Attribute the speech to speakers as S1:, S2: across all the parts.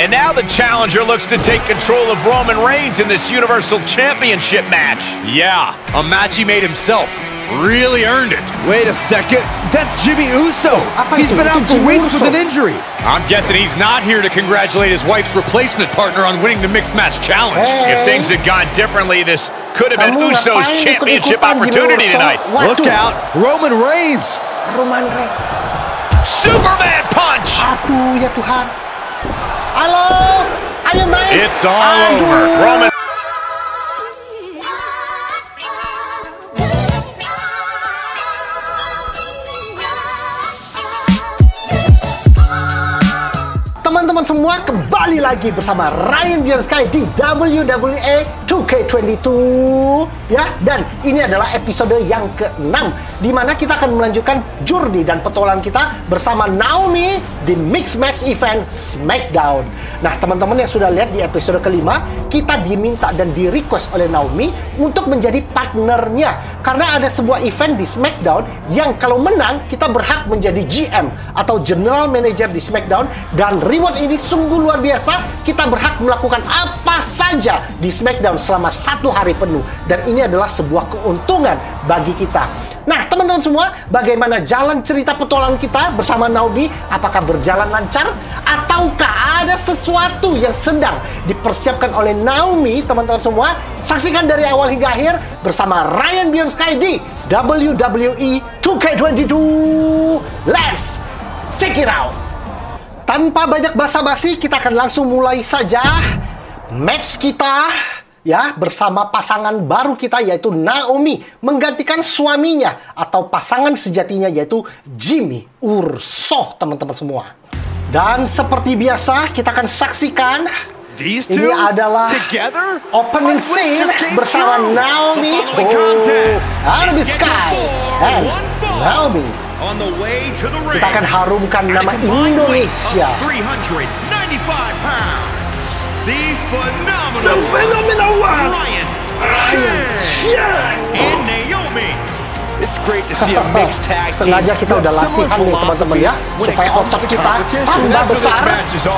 S1: And now the challenger looks to take control of Roman Reigns in this Universal Championship match.
S2: Yeah, a match he made himself. Really earned it.
S3: Wait a second. That's Jimmy Uso. He's been out for weeks with an injury.
S2: I'm guessing he's not here to congratulate his wife's replacement partner on winning the mixed match challenge.
S4: Hey.
S1: If things had gone differently, this could have been Uso's championship opportunity tonight.
S3: Look out. Roman Reigns.
S4: Roman Reigns.
S1: Superman punch!
S4: Aduh, ya Tuhan. Halo, ayo main.
S2: It's all
S4: Aduh.
S2: over.
S1: Roman
S4: Teman-teman semua kembali lagi bersama Ryan Bjornsky di WWE 2K22 ya dan ini adalah episode yang ke-6 di mana kita akan melanjutkan journey dan petualangan kita bersama Naomi di Mixed Match Event SmackDown. Nah, teman-teman yang sudah lihat di episode kelima, kita diminta dan di request oleh Naomi untuk menjadi partnernya karena ada sebuah event di SmackDown yang kalau menang kita berhak menjadi GM atau General Manager di SmackDown dan reward ini sungguh luar biasa. Kita berhak melakukan apa saja di SmackDown selama satu hari penuh dan ini adalah sebuah keuntungan bagi kita. Nah, teman-teman semua, bagaimana jalan cerita petualangan kita bersama Naomi? Apakah berjalan lancar ataukah ada sesuatu yang sedang dipersiapkan oleh Naomi, teman-teman semua? Saksikan dari awal hingga akhir bersama Ryan Bjornsky di WWE 2K22. Let's check it out. Tanpa banyak basa-basi, kita akan langsung mulai saja match kita ya bersama pasangan baru kita yaitu Naomi menggantikan suaminya atau pasangan sejatinya yaitu Jimmy Urso teman-teman semua. Dan seperti biasa kita akan saksikan
S3: These
S4: ini adalah
S3: together?
S4: opening scene bersama? Naomi
S1: contest
S4: Arby Sky and. Naomi. Kita akan harumkan nama Indonesia.
S1: The phenomenal,
S4: the phenomenal one,
S1: Ryan, Ryan
S4: Xian,
S1: and Naomi.
S3: It's great to see a mixed tag
S4: Sengaja kita udah latihan nih teman-teman ya supaya otot kita tambah besar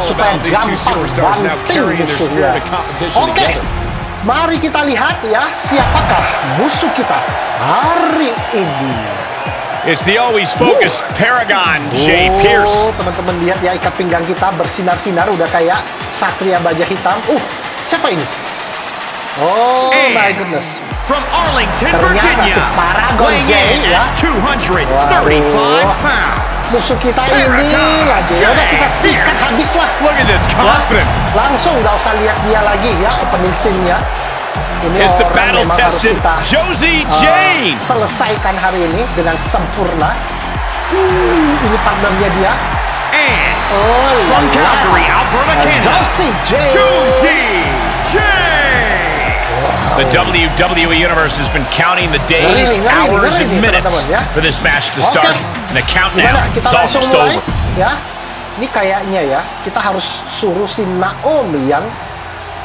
S4: supaya gampang banting musuhnya. Oke. Mari kita lihat ya siapakah musuh kita hari ini.
S1: It's the always focused Paragon, Jay Pierce.
S4: Oh, teman-teman lihat ya ikat pinggang kita bersinar-sinar udah kayak satria baja hitam. Uh, siapa ini? Oh
S1: And
S4: my goodness.
S1: From Arlington,
S4: Ternyata
S1: Virginia,
S4: si Paragon Jay, ya.
S1: at 235
S4: Waduh.
S1: pounds.
S4: Musuh kita ini aja. Ya udah kita sikat habis lah.
S1: Look at this
S4: Ya,
S1: confidence.
S4: Langsung nggak usah lihat dia lagi ya opening scene-nya. Ini
S1: Is the
S4: orang memang harus
S1: battle-tested
S4: kita
S1: Josie
S4: uh, selesaikan hari ini dengan sempurna. Hmm, ini partnernya dia.
S1: And
S4: Oh,
S1: from
S4: lala.
S1: Calgary, Alberta, Canada,
S4: Josie Jane.
S1: Josie Jane. The WWE Universe has been counting the days, hours, and minutes
S4: teman-teman, ya.
S1: for this match to start. And the countdown is almost
S4: mulai
S1: over.
S4: ya. Ini kayaknya ya kita harus suruh si Naomi yang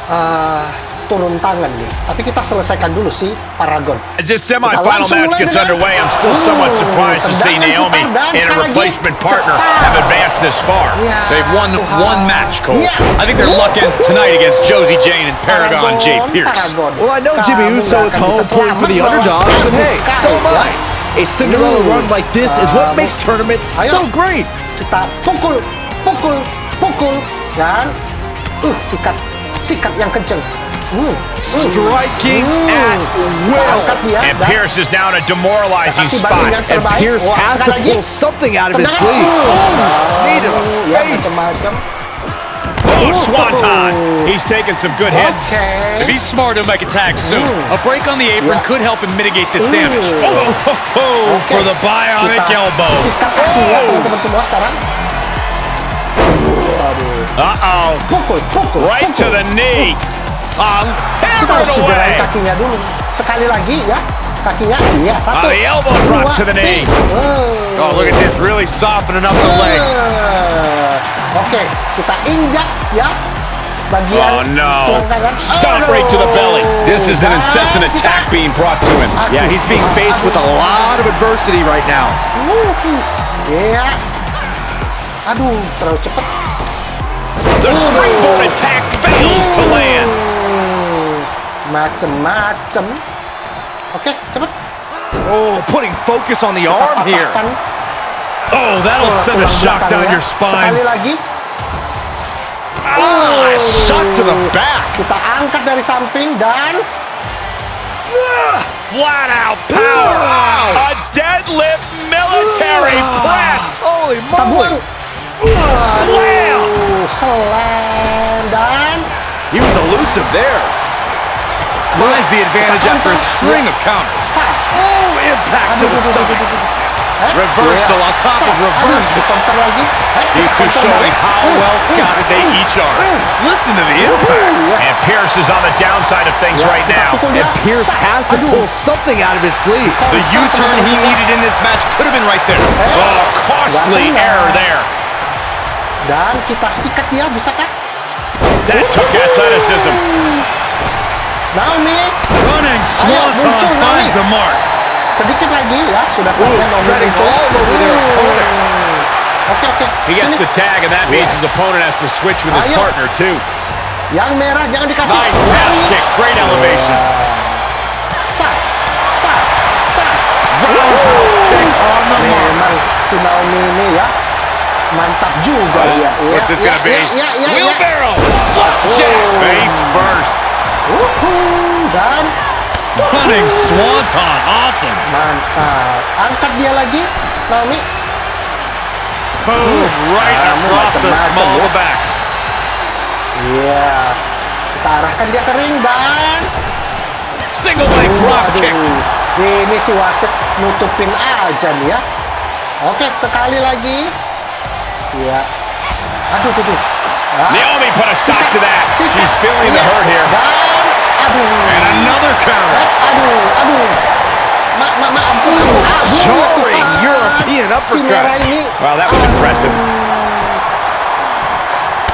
S4: uh, turun tangan nih. Tapi kita selesaikan dulu si Paragon.
S1: As this
S4: Kita
S1: semifinal match gets underway, I'm still somewhat surprised to see Naomi and
S4: lagi
S1: replacement partner have advanced this far.
S2: They've won one match, Cole. I think their luck ends tonight against Josie Jane and Paragon Jay Pierce.
S3: Well, I know Jimmy Uso is home pulling for the underdogs, and hey, so am. I. A Cinderella run like this is what makes tournaments so great.
S4: Kita pukul, pukul, pukul dan uh sikat, sikat yang kenceng.
S3: Striking at will.
S1: And Pierce is down a demoralizing
S4: kasih
S1: spot.
S3: And. Pierce has to pull something out of his
S4: Tendangan.
S3: sleeve. Oh, knee to the face.
S1: Oh, Swanton. He's taking some good hits.
S4: Oke.
S2: If he's smart, he'll make a tag soon. A break on the apron could help him mitigate this damage. Oh, oh,
S4: Oke.
S2: for the bionic
S4: Kita
S2: elbow.
S4: Sikat kakinya teman-teman semua sekarang.
S1: Uh-oh.
S4: Pukul, pukul,
S1: Right to the knee. Um,
S4: Kita harus cederain
S1: away.
S4: kakinya dulu. Sekali lagi ya. Kakinya, iya satu.
S1: Oh, the elbow
S4: dua,
S1: to the knee.
S4: tiga.
S2: Oh, look at this, really softening up the leg.
S4: Eh, Oke, kita injak ya bagian
S1: Oh, no. Stop
S4: Oh,
S1: right to the belly.
S2: This is an
S4: Dan
S2: incessant attack being brought to him.
S3: Yeah, he's being faced with a lot of adversity right now.
S4: Iya. Aduh, terlalu cepet.
S1: The springboard fails to land.
S4: Macem-macem. Oke, cepet.
S3: Oh, putting focus on the arm here.
S2: Oh, that'll send a shock down your spine.
S3: Ah, shot to the back.
S4: Kita angkat dari samping dan
S1: Flat out power. A deadlift military press.
S3: Holy moly.
S1: Slam.
S4: Slam dan
S3: He was elusive there.
S2: Finds the advantage after a string of counters.
S3: Oh, impact to the
S4: aduh, aduh,
S3: stomach.
S4: aduh, aduh.
S2: Reversal on top of reversal.
S4: Aduh, counter lagi.
S2: These two showing how well scouted they each are. Listen to the impact.
S1: And Pierce is on the downside of things right now.
S3: And. Pierce has to pull something out of his sleeve.
S2: The U-turn he needed in this match could have been right there.
S1: Oh, costly error there.
S4: Dan kita sikat dia, bisakah?
S1: That took athleticism.
S4: Naomi,
S2: Running
S4: muncul,
S2: Swanton
S4: Naomi.
S2: finds the mark.
S4: sedikit lagi ya, sudah saatnya Naomi muncul.
S3: all over their opponent.
S4: Oke, oke.
S1: He gets the tag, and that means his opponent has to switch with his
S4: Ayo.
S1: partner, too.
S4: Yang merah jangan dikasih.
S1: Nice calf kick. Great elevation.
S4: Sa, sa, sa.
S2: Roundhouse kick on the mark.
S4: Memang si Naomi ini ya mantap juga ya.
S1: What's
S4: ya,
S1: this
S4: ya,
S1: gonna be? Wheelbarrow. Flapjack. Face first.
S4: Dan
S2: Running Swanton. Awesome.
S4: mantap. Angkat dia lagi, Naomi.
S2: Boom. Right
S4: Kamu
S2: across the
S4: macam-macam
S2: small of
S4: ya.
S2: back.
S4: Iya. Kita arahkan dia ke ring dan
S1: Single leg drop kick.
S4: Ini si wasit nutupin aja nih ya. Oke, sekali lagi. Ya. Aduh, tuh, tuh. Ah,
S1: Naomi put a stop to that. She's feeling the
S4: Iya.
S1: hurt here.
S4: Dan.
S2: And another counter.
S4: Aduh, aduh. Ma, ma, ma, ampun, ampun.
S3: Jarring European uppercut.
S1: Wow, that was impressive.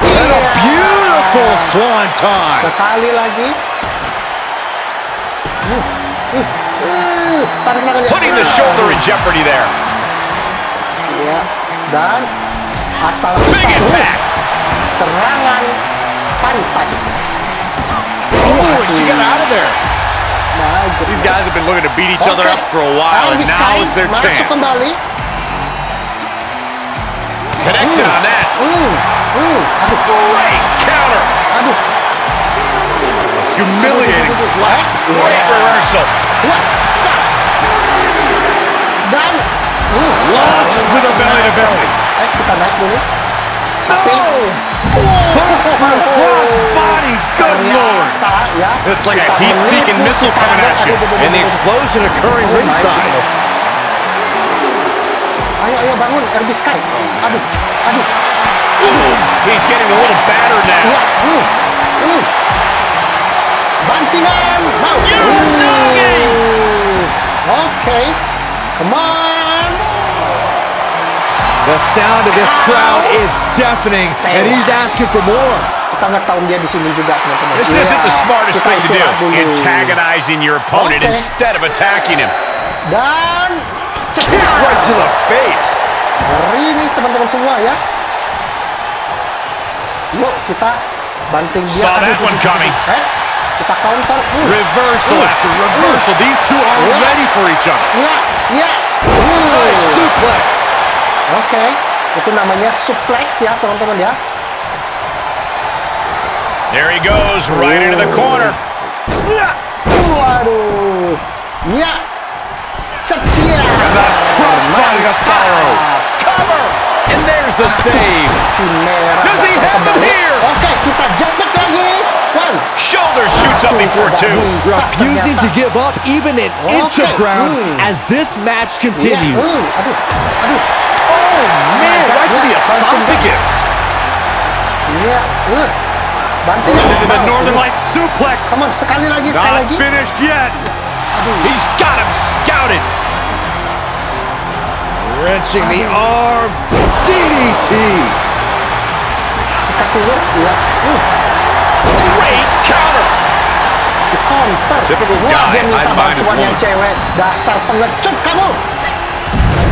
S3: And a
S4: Iya.
S3: beautiful swanton.
S4: Sekali lagi. Tarik tangannya.
S1: Putting the shoulder in jeopardy there.
S4: Ya. Dan asal
S1: Big impact.
S4: Serangan pantai.
S3: Oh, and she got out of there.
S2: These guys have been looking to beat each other
S4: Oke.
S2: up for a while, and now is their chance.
S1: Connected on that. Great counter.
S2: Humiliating slap.
S1: Great reversal.
S4: Dan, uh,
S2: Launch with a belly to belly.
S4: eh kita naik dulu.
S2: Cross body. Good lord.
S4: Ternyata.
S2: It's like a heat-seeking missile
S4: si
S2: coming at you.
S4: Aduh, aduh,
S3: And the
S4: aduh, aduh.
S3: explosion occurring
S4: Oh my
S3: ringside.
S4: goodness. Ayo, ayo bangun, RB Sky. Aduh, aduh.
S1: He's getting a little battered now.
S4: Iya, hmm, hmm. Bantingan, mau.
S1: Unagi.
S4: Oke, come on.
S3: The sound of this crowd is deafening, and he's asking for more.
S4: Kita nggak tahu dia di sini juga, teman-teman.
S1: This
S4: Iya,
S1: isn't the smartest thing to do.
S4: istirahat dulu.
S1: Antagonizing your opponent
S4: Okay.
S1: instead of attacking him.
S4: Dan
S3: Kick right to the face.
S4: Hari ini teman-teman semua ya. Yuk kita banting dia.
S1: Saw that one coming.
S4: Eh, kita counter. Hmm.
S2: Reversal
S4: Uh,
S2: after reversal. These two are
S4: Yeah.
S2: ready for each other.
S4: Ya, ya.
S3: Nice suplex.
S4: Oke, itu namanya suplex ya teman-teman ya.
S1: There he goes, right into the corner.
S4: Ya. Waduh. Ya. Setia.
S2: Crossbody to follow.
S3: Cover. And there's the save. Does he have him here?
S4: Oke, kita jepit lagi. One.
S1: Shoulder shoots up before two.
S3: Refusing to give up even an inch of ground
S4: Hmm.
S3: as this match continues.
S4: hmm, aduh, aduh.
S3: Oh, man, right to the
S4: Yeah,
S3: esophagus.
S4: Banting.
S2: Into the. Northern Lights suplex.
S4: Come on, sekali lagi, sekali
S2: Not
S4: lagi.
S2: finished yet.
S1: He's got him scouted.
S3: Wrenching the arm. DDT.
S4: Iya. Uh,
S1: Great counter.
S4: counter.
S2: Typical guy,
S4: bantuan yang
S2: woman.
S4: cewek. Dasar pengecut kamu.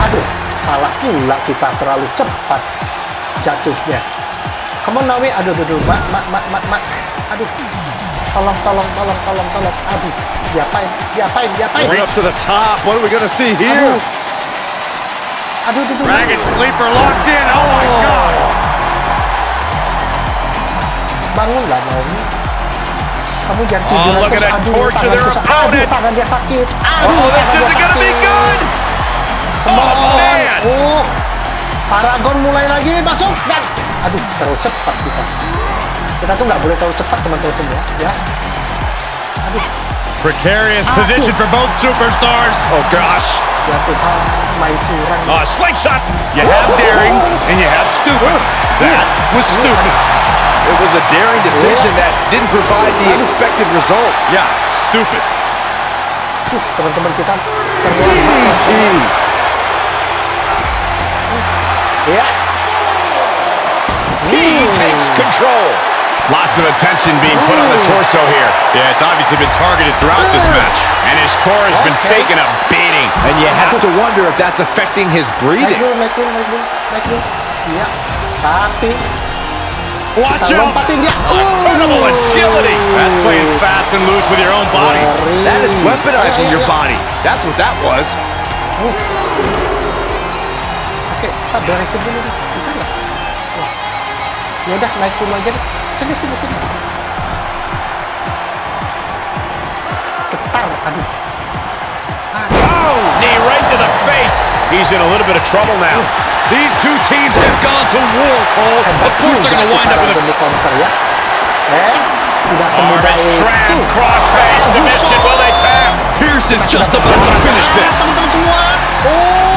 S4: Aduh, salah pula kita terlalu cepat jatuhnya. Come on, Naomi. Aduh, aduh, aduh. Mak, mak, mak, mak, mak. Aduh. Tolong, tolong, tolong, tolong, tolong. Aduh. Diapain? Diapain? Diapain?
S3: Going up to the top. What are we to see here?
S4: Aduh. Aduh, aduh.
S2: Dragon Sleeper locked in. Oh my God.
S4: Bangunlah, Naomi. Kamu jangan
S1: Oh,
S4: tiduran
S1: look at
S4: terus.
S1: that
S4: Aduh,
S1: torture
S4: tangan
S1: opponent.
S4: Aduh, tangan dia sakit. Aduh,
S2: Oh, this isn't gonna be good.
S4: Come
S1: Oh,
S4: on.
S1: man.
S4: Oh. Paragon mulai lagi masuk dan aduh terlalu cepat kita. Kita tuh nggak boleh terlalu cepat teman-teman semua ya. Aduh,
S2: Precarious
S4: Aduh.
S2: position for both superstars.
S1: Oh, gosh.
S4: ya Tuhan main curang.
S1: Oh, slingshot. You have daring, and you have stupid. That was stupid.
S3: It was a daring decision that didn't provide the expected result.
S2: Yeah, stupid.
S4: Tuh, teman-teman kita terlalu
S3: DDT.
S4: Ya,
S1: He takes control. Lots of attention being put on the torso here.
S2: Yeah, it's obviously been targeted throughout this match.
S1: And his core has been
S4: Okay.
S1: taking a beating.
S3: And you have to wonder if that's affecting his breathing.
S4: dulu. Iya,
S2: Watch
S4: kita
S2: out.
S4: Oh,
S1: incredible agility.
S2: That's playing fast and loose with your own body.
S3: That is weaponizing your body. That's what that was.
S4: Oke, kita beresin dulu nih. Bisa nggak? Ya udah, naik dulu aja deh. Sini, sini, sini. Cetar, aduh.
S1: Oh, knee right to the face. He's in a little bit of trouble now.
S2: These two teams have gone to war, Cole. Of course they're going to wind up with a...
S4: Paragon di counter ya. Eh, tidak semudah itu.
S1: crossface, submission. Will they tap?
S2: Pierce is just about to finish
S4: Ah,
S2: this.
S4: Teman-teman semua. Oh.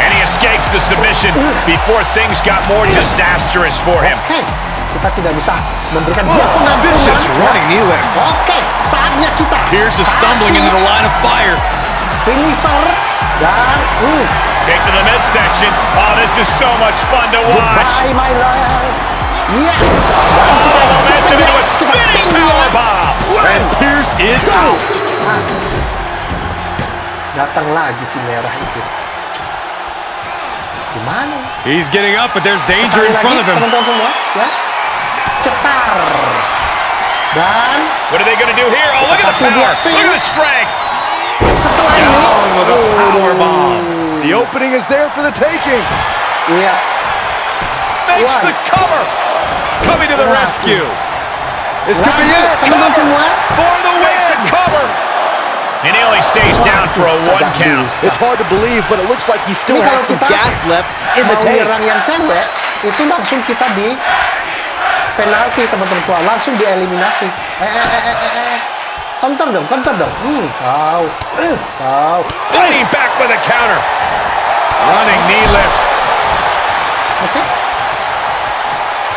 S1: And he escapes the submission before things got more disastrous for him.
S4: Kita tidak bisa memberikan dia
S3: Oh, running knee lift.
S4: Oke, saatnya kita.
S2: Pierce is stumbling into the line of fire.
S4: finisher dan uh,
S1: Kick to the midsection. Oh, this is so much fun to watch.
S4: Bye my love. Dan
S1: Oh, momentum into
S4: dia.
S1: a spinning
S4: dia.
S1: powerbomb.
S2: And Pierce is out.
S4: Ah. Datang lagi si merah itu. Gimana?
S2: He's getting up, but there's danger
S4: Sekali
S2: in
S4: lagi,
S2: front of him.
S4: Teman-teman semua, ya. Cetar. Dan
S1: What are they going to do here? Oh, look at the
S4: Kasih
S1: power. Look at the strength.
S4: setelah ini,
S3: Down with a power bomb. The opening is there for the taking.
S4: Yeah.
S1: Makes
S4: One.
S1: the cover. Coming to the
S4: One.
S1: rescue.
S3: This could be it.
S4: teman-teman semua.
S1: For the win. Makes the cover. And he only stays down for a one
S4: Tidak
S1: count.
S4: bisa.
S3: It's hard to believe, but it looks like he still has some gas left in the tank.
S4: nyerang yang cewek, itu langsung kita di penalti teman-teman semua, langsung dieliminasi. Eh, eh, eh, eh, eh, eh. Counter dong, counter dong. Hmm, kau, eh, kau.
S1: Fighting back with a counter. Running knee lift.
S4: Oke.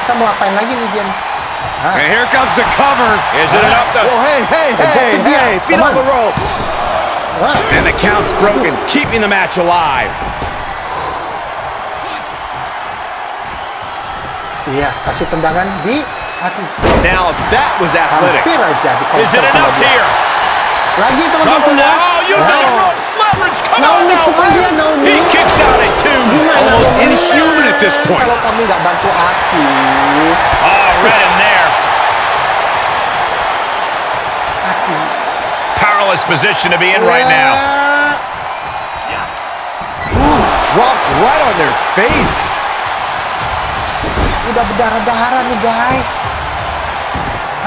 S4: Kita mau apain lagi nih, Dian?
S2: And here comes the cover.
S1: Is it enough to...
S3: Well, hey, hey, hey,
S4: Ejected dia.
S3: hey, feet on the rope.
S1: And the count's broken, keeping the match alive.
S4: iya, kasih tendangan di aduh,
S3: Now, that was athletic.
S4: hampir aja di
S1: Is it enough
S4: dia.
S1: here?
S4: Lagi teman-teman semua.
S1: Oh, using the ropes. Leverage. Come
S4: No
S1: on now.
S4: dia, no
S1: He kicks out at two.
S4: Gimana
S2: Almost inhuman at this point.
S4: Kalau kamu nggak bantu aku,
S1: Oh, red in there.
S4: aku.
S1: Powerless position to be in right
S4: Ya.
S1: now.
S3: Dropped right on their face.
S4: Udah berdarah-darah nih guys.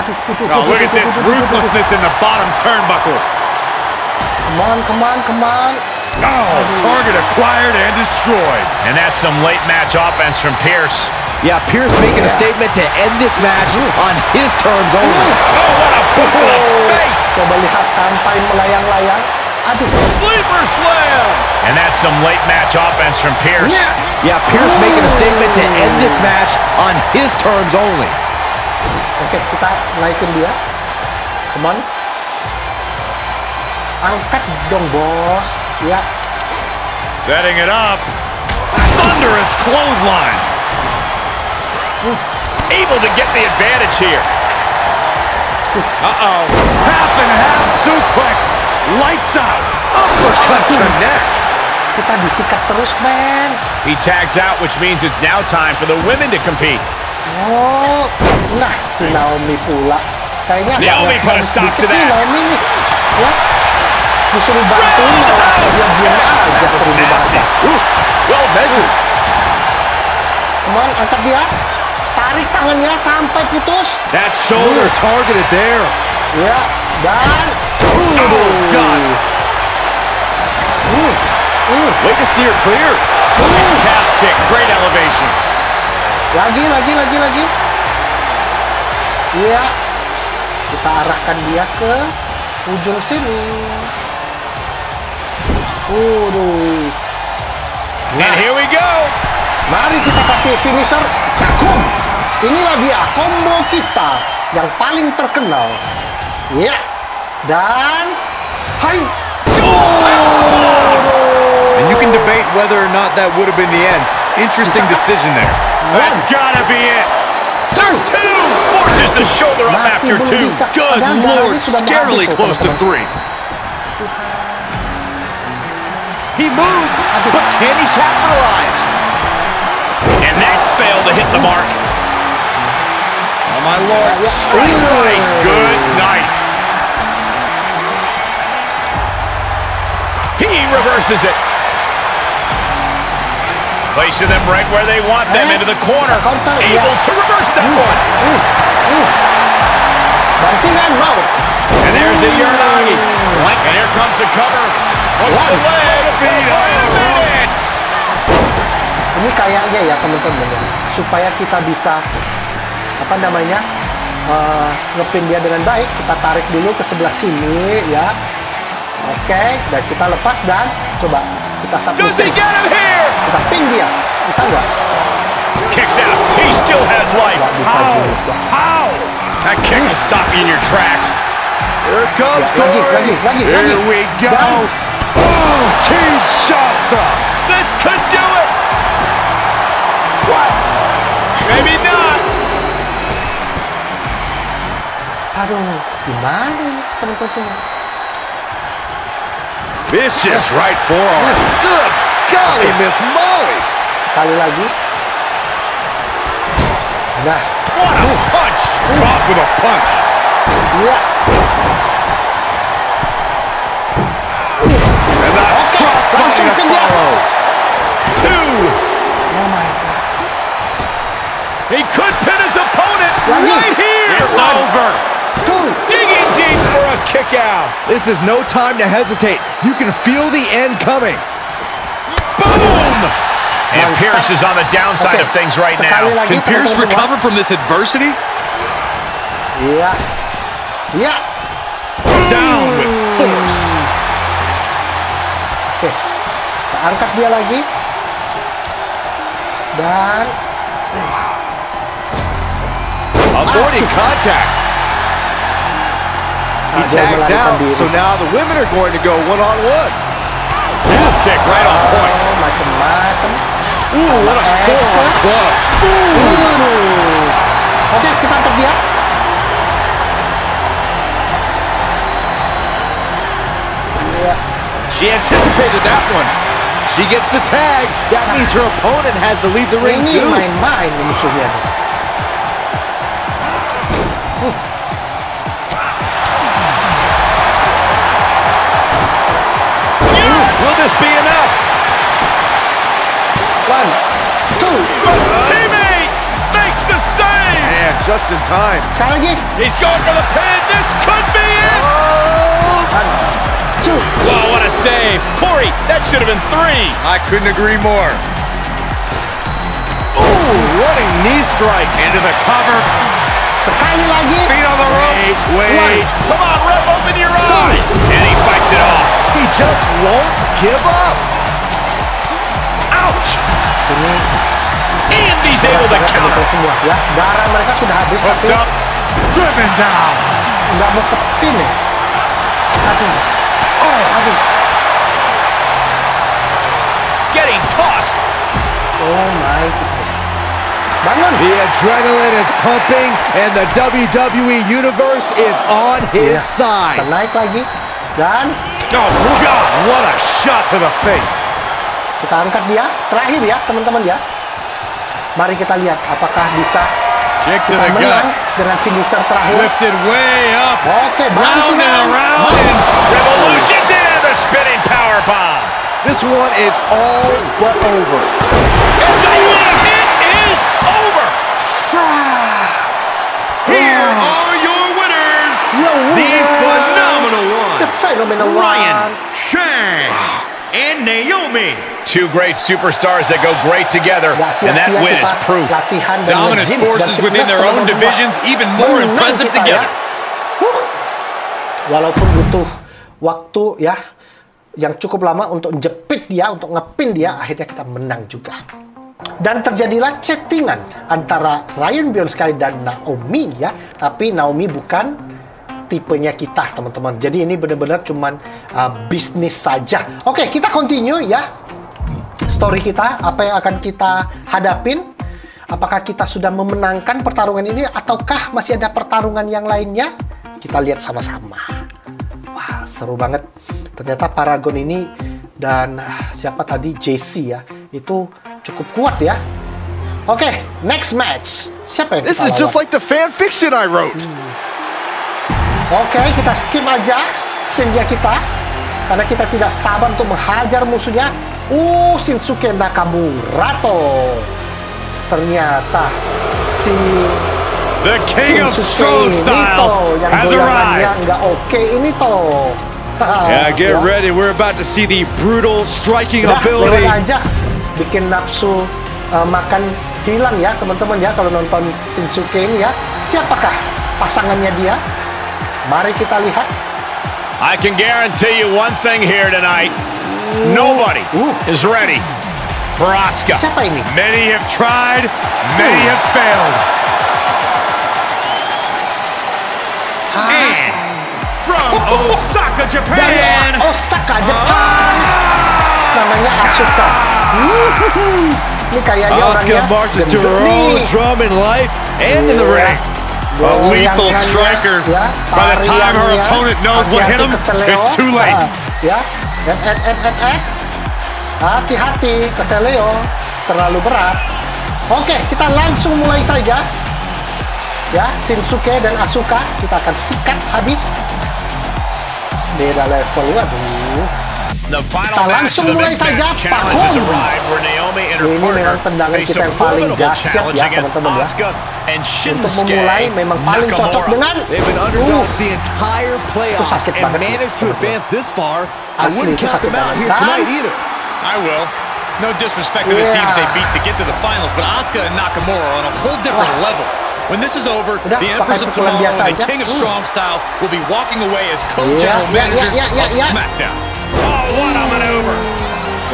S4: Aduh, tuh, tuh,
S2: Oh, look at this ruthlessness in the bottom turnbuckle.
S4: Come on, come on, come on.
S2: Oh, target acquired and destroyed.
S1: And that's some late match offense from Pierce.
S3: Yeah, Pierce making a statement to end this match on his terms only.
S1: Oh, what a boot to the oh. face.
S4: Coba lihat sampai melayang-layang. Aduh,
S1: Sleeper slam. And that's some late match offense from Pierce.
S3: Yeah, Pierce making a statement to end this match on his terms only.
S4: oke kita naikin dia. Come on. Angkat dong bos. Ya,
S2: Setting it up. Thunderous clothesline.
S1: Able to get the advantage here.
S2: Uh-oh. Half and half suplex. Lights out.
S3: Uppercut connects.
S4: kita disikat terus men.
S1: He tags out, which means it's now time for the women to compete.
S4: Oh, nah si Naomi pula. Kayaknya
S1: Naomi put a stop to that.
S4: Naomi nih. Disuruh bantuin malah dia diam aja seribu bahasa.
S3: Ooh, well measured.
S4: Cuman angkat dia. Tarik tangannya sampai putus.
S2: That shoulder targeted there.
S4: Ya, dan
S2: Oh, God.
S4: uh, uh,
S3: Way to steer clear.
S2: Nice calf kick. Great elevation.
S4: lagi, lagi, lagi, lagi. Iya. Kita arahkan dia ke ujung sini.
S2: And here we go.
S4: Mari kita kasih finisher Kakum. Inilah dia combo kita yang paling terkenal. Ya. Dan hai.
S2: And you can debate whether or not that would have been the end. Interesting decision there. That's gotta be it.
S1: There's two! Forces the shoulder up
S4: Masih
S1: after two.
S2: Good lord, scarily close to three.
S3: He moved, but can he capitalize?
S1: And that failed to hit the mark.
S2: Oh my lord.
S4: Ya,
S1: Straight right. Good night. He reverses it. Placing them right where they want them,
S4: Eh,
S1: into the corner. Able to reverse that one.
S4: Bantingan mau.
S2: And there's the Uranage. And here comes the cover. What's the leg?
S1: Wait a minute.
S4: Ini kayaknya ya teman-teman ya, supaya kita bisa apa namanya eh, ngepin dia dengan baik, kita tarik dulu ke sebelah sini ya. Oke, dan kita lepas dan coba kita
S1: here?
S4: Kita pin dia. Bisa nggak?
S1: Kicks out. He still has life.
S4: Juga.
S1: How? That kick will stop you in your tracks.
S3: Here comes,
S4: lagi,
S3: Corey.
S4: lagi, lagi,
S2: Here
S4: lagi.
S2: we go.
S4: Dan- Aduh, gimana ini teman-teman semua?
S2: Vicious right forearm.
S3: Good golly, Miss Molly.
S4: Sekali lagi. Nah,
S1: What a punch.
S2: Caught with a punch.
S4: iya.
S2: And the
S4: Oke,
S2: crossbody
S4: langsung
S2: to follow.
S1: Two.
S4: Oh my god.
S1: He could pin his opponent
S4: Lagi.
S1: right here.
S2: It's over.
S4: Two.
S1: Digging a kick out.
S3: This is no time to hesitate. You can feel the end coming.
S1: Boom. And Pierce is on the downside
S4: Oke,
S1: of things right
S4: sekali
S1: now.
S2: Can Pierce recover from this adversity?
S4: Yeah. Yeah.
S2: Down with hmm. force.
S4: Oke. Kita angkat dia lagi. Dan
S2: Avoiding ah. contact.
S3: He tags out, so now the women are going to go one-on-one.
S2: Calf kick right on point.
S4: Oh, macem-macem.
S3: Ooh, what a
S4: Sama
S3: forearm
S4: Eka.
S3: club.
S4: Uh. Oke, kita angkat
S3: She anticipated that one. She gets the tag. That means her opponent has to leave the ring
S4: Ini
S3: too.
S2: Just in time.
S4: Sekali lagi.
S1: He's going for the pin. This could be it.
S4: One, two.
S1: Wow, what a save. Corey, that should have been three.
S2: I couldn't agree more.
S3: Ooh, running knee strike.
S2: Into the cover.
S4: Sekali lagi.
S2: Feet on the ropes.
S1: Wait. Come on, Rev, open your eyes. And he fights it off.
S3: He just won't give up.
S1: Counter.
S4: teman-teman semua ya. Darah mereka sudah habis tapi
S2: up. Driven down.
S4: nggak mau kepin ya. Aduh. Oh, aduh.
S1: Getting tossed.
S4: Oh my goodness. Bangun.
S3: The adrenaline is pumping, and the WWE Universe is on his
S4: Iya.
S3: side.
S4: Kita naik lagi. Dan
S2: Oh, God. What a shot to the face.
S4: kita angkat dia. Terakhir ya teman-teman ya. Mari kita lihat apakah bisa
S3: Kick to
S4: kita
S3: the
S4: menang
S3: gut.
S4: dengan finisher terakhir.
S3: Lifted way up.
S4: Oke,
S3: Round and
S4: bantingan.
S3: around. And
S1: Revolution's in the spinning power bomb.
S3: this one is all but over.
S1: It's over. It is over. Here are your winners.
S4: Your
S1: The phenomenal one.
S4: The phenomenal
S1: Ryan
S4: one.
S1: Shang and Naomi. Two great superstars that go great together,
S4: Gak
S1: and that win is proof.
S3: Dominant forces within their own divisions, even more impressive together.
S4: ya. Huh. Walaupun butuh waktu ya yang cukup lama untuk jepit dia, untuk ngepin dia, akhirnya kita menang juga. Dan terjadilah chattingan antara Ryan Bjornsky dan Naomi ya. Tapi Naomi bukan tipenya kita teman-teman. Jadi ini benar-benar cuman uh, bisnis saja. Oke, kita continue ya. Story kita, apa yang akan kita hadapin? Apakah kita sudah memenangkan pertarungan ini ataukah masih ada pertarungan yang lainnya? Kita lihat sama-sama. Wah, seru banget. Ternyata Paragon ini dan ah, siapa tadi JC ya, itu cukup kuat ya. Oke, next match. Siapa yang
S3: This is just like the fan fiction I wrote.
S4: Oke, kita skip aja senja kita. Karena kita tidak sabar untuk menghajar musuhnya. Uh, Shinsuke Nakamura toh. Ternyata si
S1: The King of
S4: Shinsuke
S1: Strong
S4: ini
S1: Style
S4: toh yang
S1: has
S4: goyangannya
S1: arrived.
S4: nggak oke ini toh.
S3: Yeah, get
S4: Ya.
S3: ready. We're about to see the brutal striking
S4: Udah,
S3: ability.
S4: aja bikin nafsu uh, makan hilang ya teman-teman ya kalau nonton Shinsuke ini ya. Siapakah pasangannya dia? Mari kita lihat.
S1: I can guarantee you one thing here tonight. Nobody
S4: Ooh.
S1: is ready for Asuka.
S4: Siapa ini?
S1: Many have tried, many have failed. Ah. And from oh, oh, oh. Osaka,
S4: Dari
S1: Japan,
S4: Osaka, ah. Jepang. Namanya Asuka. Ah. Wuhuhu. Ini kayaknya
S3: Asuka marches to her own drum in life and in the ring.
S1: A lethal striker.
S4: ya,
S1: By the time her opponent knows what hit him, it's too late.
S4: Ya. Hati-hati keseleo, terlalu berat. Oke, kita langsung mulai saja. Ya, Shinsuke dan Asuka kita akan sikat habis. Beda level, waduh.
S1: The final
S4: Kita
S1: match
S4: langsung
S1: of the
S4: mulai
S1: Big
S4: saja,
S1: Match Challenge has arrived where Naomi and her
S4: Ini
S1: partner
S4: memang tendangan
S1: face
S4: kita yang paling
S1: formidable
S4: dahsyat ya,
S1: against
S4: teman-teman ya.
S1: And
S4: Untuk
S1: Shinsuke
S4: memulai memang paling cocok dengan
S3: They've been
S4: Uh,
S3: underdogs the entire playoffs
S4: sakit
S3: and
S4: banget.
S3: managed to advance this far. I
S4: Asli,
S3: wouldn't
S4: itu
S3: count
S4: sakit
S3: them out
S4: banget.
S3: here
S4: Kan?
S3: tonight either.
S5: I will. No disrespect to the
S4: Yeah.
S5: teams they beat to get to the finals, but Asuka and Nakamura are on a whole different
S4: Wah.
S5: level. When this is over,
S4: Udah,
S5: the Empress of
S4: pukulan
S5: Tomorrow and the. King of. Strong Style will be walking away as co-general
S4: yeah, yeah,
S5: managers
S4: yeah, yeah,
S5: of
S4: yeah.
S5: SmackDown.
S1: Oh, what a maneuver!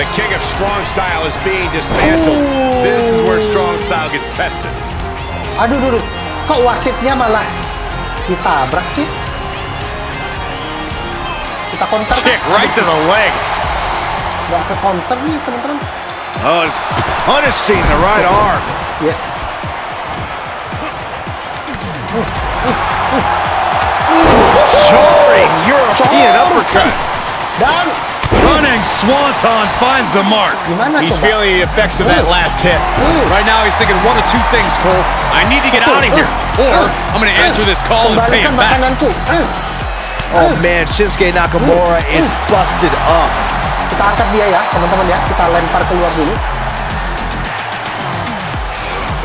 S1: The King of Strong Style is being dismantled.
S5: This is where Strong Style gets tested.
S4: Aduh, aduh, aduh. Kok wasitnya malah ditabrak sih? Kita counter?
S1: Kick right to the leg.
S4: Nggak ke counter nih, teman-teman.
S3: Oh, it's punishing the right arm.
S4: Yes.
S3: Soaring European
S4: Soaring.
S3: uppercut.
S4: Dan
S3: Running Swanton finds the mark.
S1: He's feeling the effects of that last hit.
S5: Right now, he's thinking one of two things, Cole. I need to get out of here, or I'm going to answer this call and pay him back.
S3: Oh man, Shinsuke Nakamura is busted up.
S4: Kita angkat dia ya, teman-teman ya. Kita lempar keluar dulu.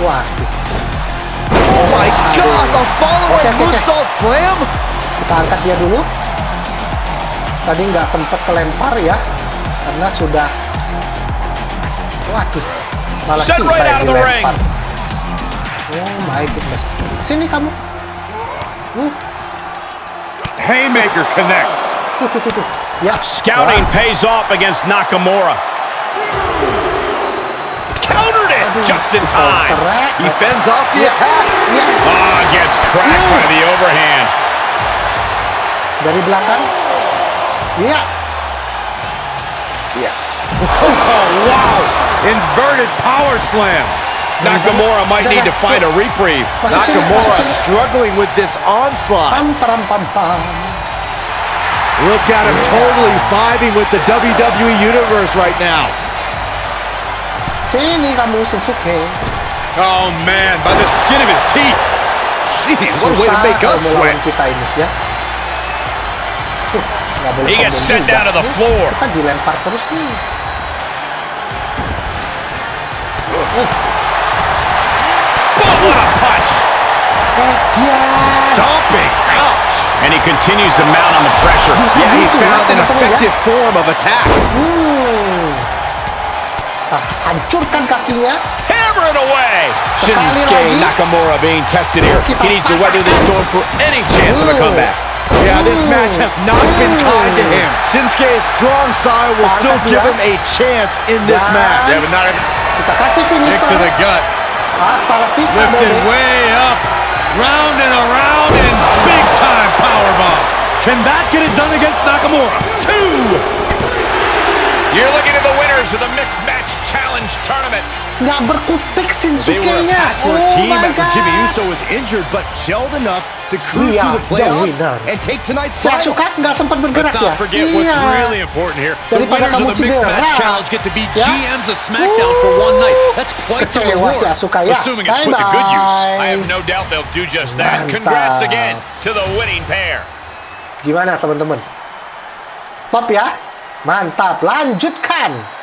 S4: Waduh.
S3: Oh my gosh, a following
S4: Okay, okay, okay.
S3: moonsault slam.
S4: Kita angkat dia dulu. Tadi nggak sempet kelempar ya, karena sudah. Waduh, malah
S1: Sent
S4: kita
S1: right
S4: yang dilempar. Oh my goodness. Sini kamu. Hmm,
S2: Haymaker connects.
S4: tuh, tuh, tuh, tuh. Ya.
S1: Scouting pays off against Nakamura. Countered it just in time.
S4: Terek.
S3: He fends off the
S4: Ya.
S3: attack.
S4: Ya.
S1: Ah, gets cracked by the overhand.
S4: Dari belakang. Iya. Iya.
S2: Oh, Inverted power slam.
S1: Nakamura might need to find a reprieve.
S4: Masuk
S3: Nakamura struggling with this onslaught.
S4: Pam, pam, pam, pam.
S3: Look at him totally vibing with the WWE Universe right now.
S4: Sini kamu Shinsuke.
S5: Oh, man, by the skin of his teeth.
S3: Jeez, what a way to
S4: Susah
S3: make
S4: kalau
S3: us sweat.
S4: Kita ini ya. Huh, nggak boleh
S1: He gets sent down to the floor.
S4: Kita dilempar terus nih.
S1: Boom, what a punch.
S3: Stomping. Ouch.
S1: And he continues to mount on the pressure.
S3: Yeah, he's found an effective form of attack.
S4: Ah, hancurkan kakinya.
S1: Hammer it away.
S4: Shinsuke.
S1: Nakamura being tested here. He needs to weather this storm for any chance of a comeback.
S3: Yeah, this match has not been kind to him. Shinsuke's strong style will still give him a chance in this match.
S5: Yeah, but not every...
S4: Kita
S5: Kick to the gut.
S4: Hasta la vista,
S5: Lifted way up. Round and around and big time powerbomb. Can that get it done against Nakamura? Two.
S1: You're looking at the winners of the Mixed Match Challenge Tournament.
S4: Nggak berkutik Shinsuke-nya. Oh my God.
S3: Jimmy Uso was injured, but gelled enough to cruise
S4: Iya,
S3: through the playoffs and take tonight's final.
S4: Asuka nggak sempat bergerak
S5: Let's
S4: ya.
S5: not forget what's
S4: Iya.
S5: really important here. The
S4: Daripada
S5: winners
S4: kamu
S5: of the Mixed
S4: cedera.
S5: Match Challenge get to be
S4: Ya.
S5: GMs of SmackDown for one night. That's quite the reward.
S4: si Asuka ya.
S5: Assuming it's put to good use.
S1: I have no doubt they'll do just that.
S4: Mantap.
S1: Congrats again to the winning pair.
S4: Gimana teman-teman? Top ya? Mantap, lanjutkan.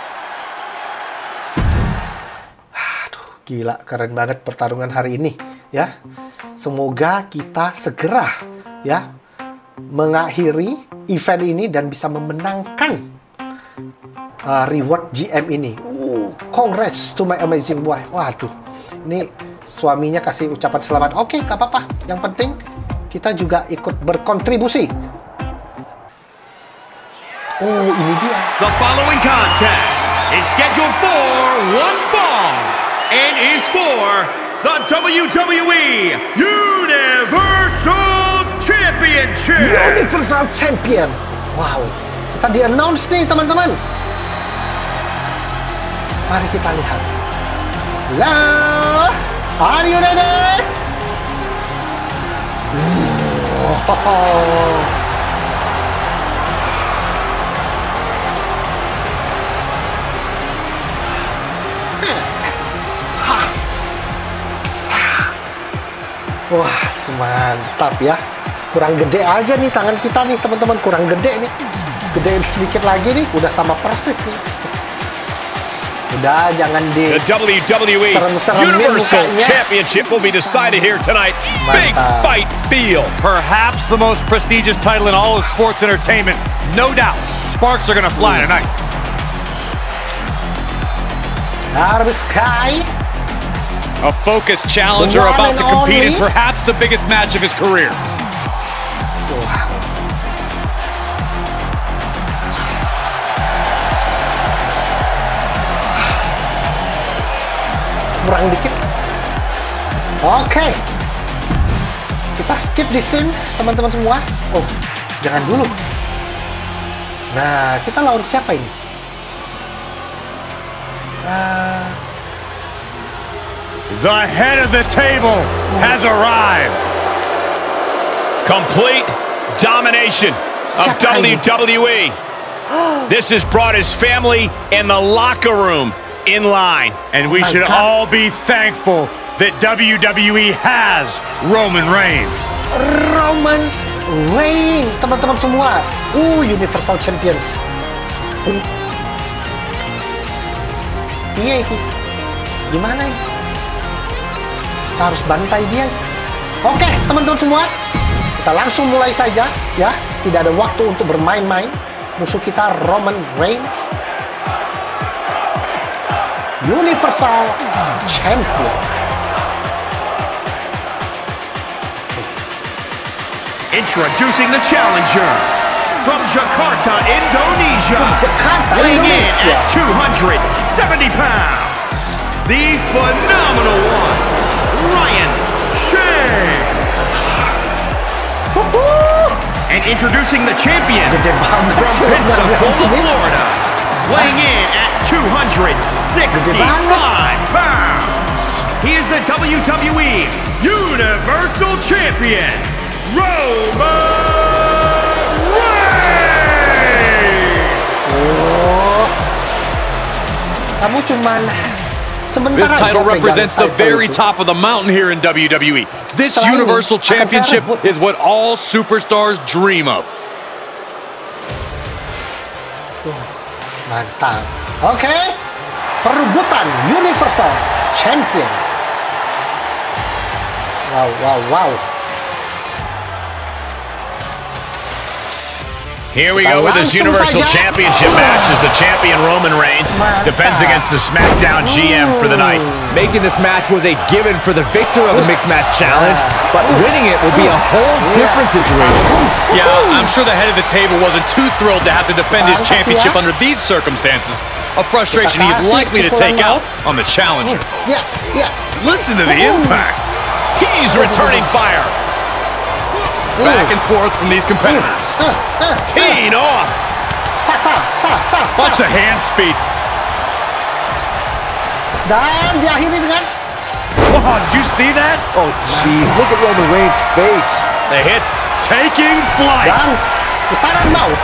S4: Gila, keren banget pertarungan hari ini ya. Semoga kita segera ya mengakhiri event ini dan bisa memenangkan uh, reward GM ini. Uh, congrats to my amazing wife. Waduh, ini suaminya kasih ucapan selamat. Oke, gak apa-apa. Yang penting kita juga ikut berkontribusi. Oh, ini dia.
S6: The following contest is scheduled for one fall and is for the WWE Universal Championship.
S4: Universal Champion. Wow, kita di-announce nih teman-teman. Mari kita lihat. Hello, are you ready? Oh. Wah, semantap ya. Kurang gede aja nih tangan kita nih, teman-teman. Kurang gede nih. Gedein sedikit lagi nih, udah sama persis nih. Udah, jangan di...
S1: The WWE
S4: Serem-seremin
S1: Universal
S4: mukanya.
S1: Championship will be decided here tonight. Big fight feel.
S5: Perhaps the most prestigious title in all of sports entertainment. No doubt. Sparks are going to fly tonight.
S4: Darby Sky.
S5: A focused challenger
S4: one
S5: about to compete in perhaps the biggest match of his career.
S4: Kurang dikit. Oke. Kita skip di scene, teman-teman semua. Oh, jangan dulu. Nah, kita lawan siapa ini? Ah,
S5: The head of the table has arrived.
S1: Complete domination of
S4: Siapa?
S1: WWE. This has brought his family and the locker room in line.
S5: And we should all be thankful that WWE has Roman Reigns.
S4: Roman Reigns, teman-teman semua. Uh, Universal Champions. Iya. Gimana ini? Kita harus bantai dia. Oke, teman-teman semua. Kita langsung mulai saja ya. Tidak ada waktu untuk bermain-main. Musuh kita Roman Reigns. Universal Champion.
S6: Introducing the challenger from Jakarta, Indonesia.
S4: From Jakarta,
S6: weighing in
S4: Indonesia.
S6: at 270 pounds. The phenomenal one, Ryan Shea. And introducing the champion from Pensacola,
S4: Roman Reigns ini.
S6: Florida, weighing in at 265 pounds. He is the WWE Universal Champion, Roman Reigns.
S4: Oh. Kamu cuman Sebentar
S3: This title represents the very top of the mountain here in WWE. This Universal Championship is what all superstars dream of.
S4: Oh, mantap. Oke. Perebutan Universal Champion. Wow, wow, wow.
S1: Here we go with this Universal. Championship match as the champion Roman Reigns defends against the SmackDown GM for the night.
S7: Making this match was a given for the victor of the Mixed Match Challenge, but winning it will be a whole different situation.
S3: Yeah, I'm sure the head of the table wasn't too thrilled to have to defend his championship under these circumstances. A frustration
S4: Kita
S3: he's likely to take out on the challenger.
S4: Yeah, yeah.
S1: Listen to the impact. He's returning fire.
S3: Back and forth from these competitors.
S1: Teeing off.
S3: Watch the hand speed.
S4: Dan diakhiri dengan
S3: Oh, did you see that?
S7: Oh, jeez, look at Roman Reigns' face.
S1: The hit.
S3: Taking flight.
S4: dan putaran maut.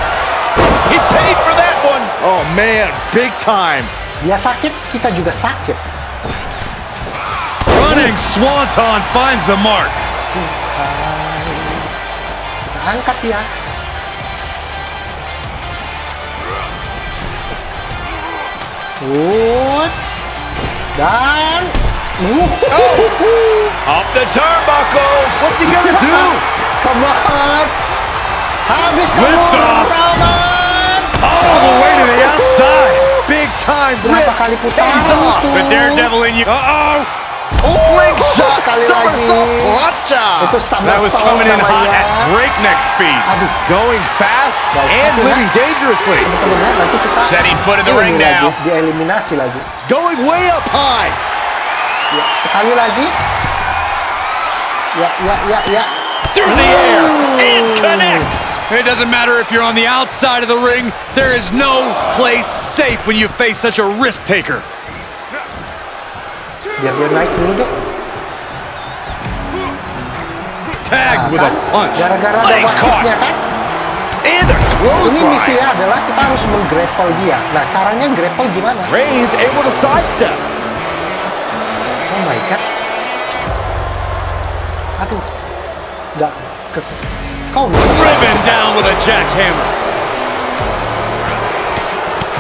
S1: He paid for that one.
S7: Oh, man, big time.
S4: Dia sakit, kita juga sakit.
S3: Running Swanton finds the mark.
S4: Kita angkat dia. Good. Dan
S1: Up the turnbuckles.
S7: What's he gonna do?
S4: Come on. Habis kamu,
S3: Lift off. All the way to the outside.
S7: Big time rip. Pays off.
S3: The daredevil in you. Uh-oh.
S7: Slingshot,
S4: sekali
S7: somersault,
S4: lagi.
S7: plancha.
S3: That was coming in hot at breakneck speed.
S7: Going fast and living dangerously.
S4: teman-teman ya, nanti kita
S1: Setting foot in the ring now.
S7: Going way up high.
S4: Ya, sekali lagi. Ya, ya, ya, ya.
S1: Through the air. It connects.
S3: It doesn't matter if you're on the outside of the ring. There is no place safe when you face such a risk taker.
S4: Biar dia naik dulu deh.
S3: Tagged with a
S4: Kan?
S3: punch.
S4: Gara-gara ada wasitnya kan. Ini misinya adalah kita harus menggrapple dia. Nah, caranya grapple gimana?
S7: Reigns able to sidestep.
S4: Oh my god. Aduh. Nggak ke counter.
S3: Driven down with a jackhammer.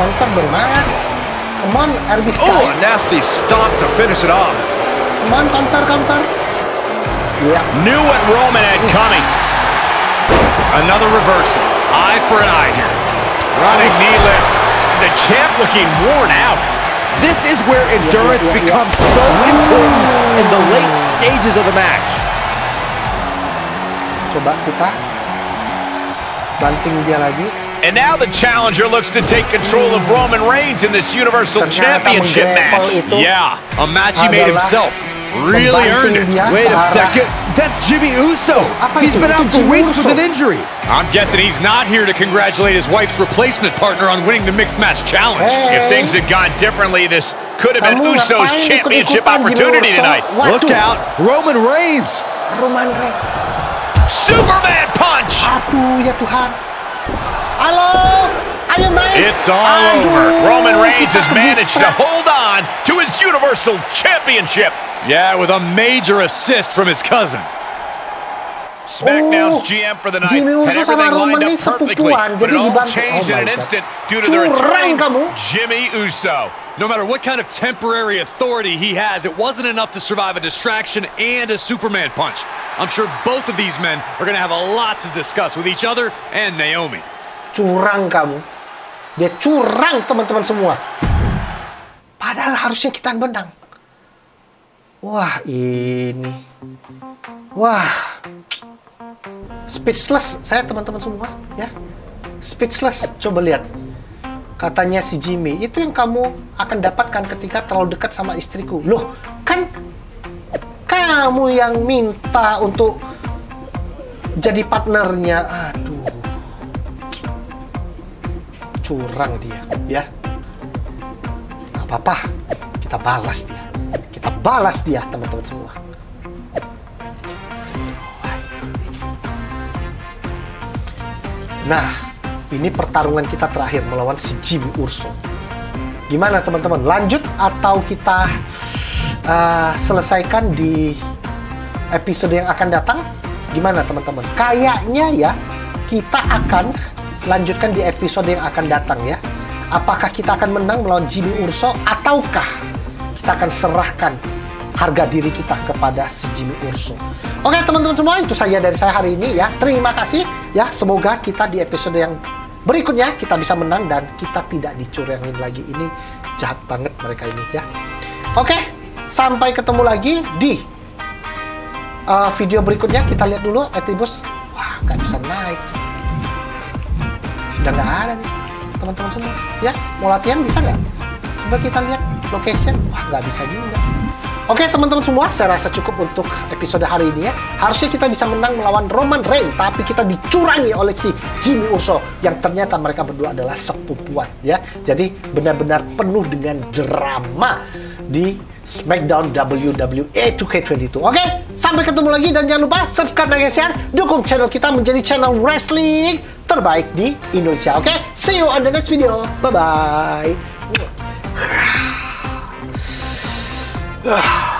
S4: Counter bermas. Come on, RB Sky.
S8: Oh, a nasty stop to finish it off.
S4: Come on, counter, counter. Ya,
S1: Knew what Roman had coming.
S3: Another reversal. Eye for an eye here.
S1: Running knee lift. The champ looking worn out.
S7: This is where endurance
S4: yeah, yeah.
S7: becomes so important in the late stages of the match.
S4: coba kita banting dia lagi.
S1: And now the challenger looks to take control of Roman Reigns in this Universal
S4: Ternyata
S1: Championship match.
S3: Yeah, a match he made himself. Really earned it.
S7: Wait a second. That's Jimmy Uso. He's been out for weeks with an injury.
S3: I'm guessing he's not here to congratulate his wife's replacement partner on winning the mixed match challenge.
S4: Hey.
S1: If things had gone differently, this could have been Uso's championship opportunity tonight.
S7: Look out. Roman Reigns.
S4: Roman Reigns.
S1: Superman punch!
S4: Aduh, ya Tuhan. Halo, ayo main.
S1: It's all
S4: Aduh,
S1: over. Roman Reigns has managed to hold on to his Universal Championship.
S3: Yeah, with a major assist from his cousin.
S1: SmackDown's
S4: Oh,
S1: GM for the night
S4: Jimmy
S1: had
S4: Uso
S1: everything
S4: Roman
S1: lined up perfectly, but
S4: jadi
S1: it all changed
S4: Oh
S1: in an instant due to the
S4: Curang
S1: returning. Jimmy Uso.
S3: No matter what kind of temporary authority he has, it wasn't enough to survive a distraction and a Superman punch. I'm sure both of these men are going to have a lot to discuss with each other and Naomi.
S4: Curang kamu. Dia curang teman-teman semua. Padahal harusnya kita menang. Wah ini. Wah. Speechless saya teman-teman semua ya. Speechless. Coba lihat. Katanya si Jimmy, itu yang kamu akan dapatkan ketika terlalu dekat sama istriku. Loh, kan kamu yang minta untuk jadi partnernya. Aduh curang dia ya nggak apa-apa kita balas dia kita balas dia teman-teman semua nah ini pertarungan kita terakhir melawan si Jimmy Urso Gimana teman-teman? Lanjut atau kita uh, selesaikan di episode yang akan datang? Gimana teman-teman? Kayaknya ya kita akan lanjutkan di episode yang akan datang ya. Apakah kita akan menang melawan Jimmy Urso ataukah kita akan serahkan harga diri kita kepada si Jimmy Urso. Oke teman-teman semua itu saja dari saya hari ini ya. Terima kasih ya. Semoga kita di episode yang berikutnya kita bisa menang dan kita tidak dicurangin lagi. Ini jahat banget mereka ini ya. Oke, sampai ketemu lagi di uh, video berikutnya. Kita lihat dulu Etribus. Wah, nggak bisa naik. Udah nggak ada nih teman-teman semua. Ya, mau latihan bisa nggak? Coba kita lihat location. Wah, nggak bisa juga. Oke teman-teman semua, saya rasa cukup untuk episode hari ini ya. Harusnya kita bisa menang melawan Roman Reigns, tapi kita dicurangi oleh si Jimmy Uso yang ternyata mereka berdua adalah sepupuan ya. Jadi benar-benar penuh dengan drama di SmackDown WWE 2K22. Oke, sampai ketemu lagi dan jangan lupa subscribe dan share, dukung channel kita menjadi channel wrestling terbaik di Indonesia. Oke, see you on the next video. Bye bye. Ugh.